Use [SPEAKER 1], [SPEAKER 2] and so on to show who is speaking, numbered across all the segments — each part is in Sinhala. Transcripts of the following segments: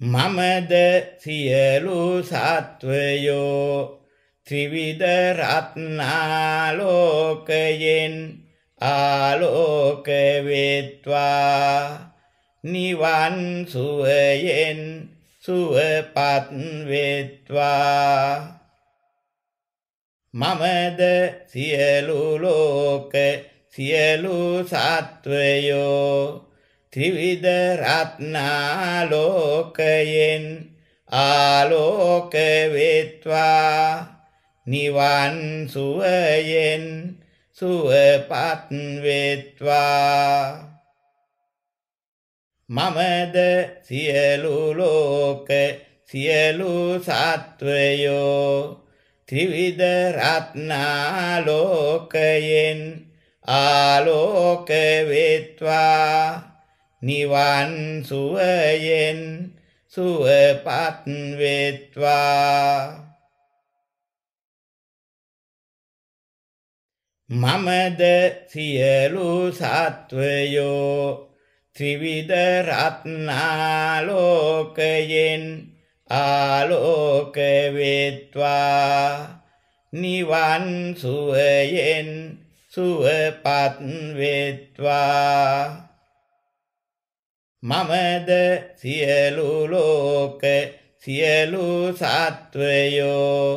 [SPEAKER 1] මමද සියලු සත්වයෝ ත්‍රිවිධ රත්නාලෝකයෙන් ආලෝක වේත්වා. නිවන් සුවයෙන් සුවපත් වේත්වා. මමද සියලු ලෝක සියලු සත්වයෝ ත්‍රිවිධ රත්නාලෝකයෙන් ආලෝක වේත්වා නිවන් සුවයෙන් සුවපත් වේත්වා මමද සියලු ලෝක සියලු සත්වයෝ ත්‍රිවිධ රත්නාලෝකයෙන් ආලෝක වේත්වා නිවන් සුවයෙන් සුවපත් වේත්වා. මමද සියලු සත්වයෝ ත්‍රිවිධ රත්නාලෝකයෙන් ආලෝක වේත්වා. නිවන් සුවයෙන් සුවපත් වේත්වා. මමද සියලු ලෝක සියලු සත්වයෝ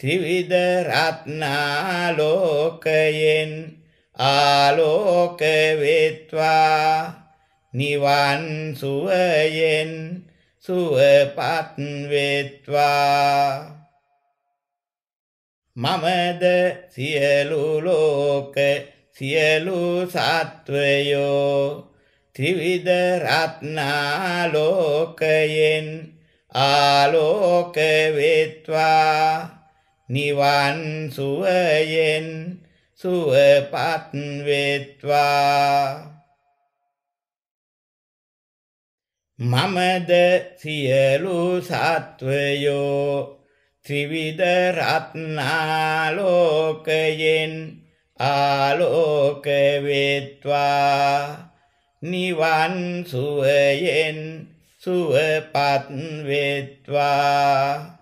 [SPEAKER 1] ත්‍රිවිධ රත්නාලෝකයෙන් ආලෝක වේත්වා නිවන් සුවයෙන් සුවපත් වේත්වා. මමද සියලු ලෝක සියලු සත්වයෝ ත්‍රිවිධ රත්නාලෝකයෙන් ආලෝක වේත්වා නිවන් සුවයෙන් සුවපත් වේත්වා මමද සියලු සත්වයෝ ත්‍රිවිධ රත්නාලෝකයෙන් ආලෝක වේත්වා නිවන් සුවයෙන් සුවපත් වේත්වා.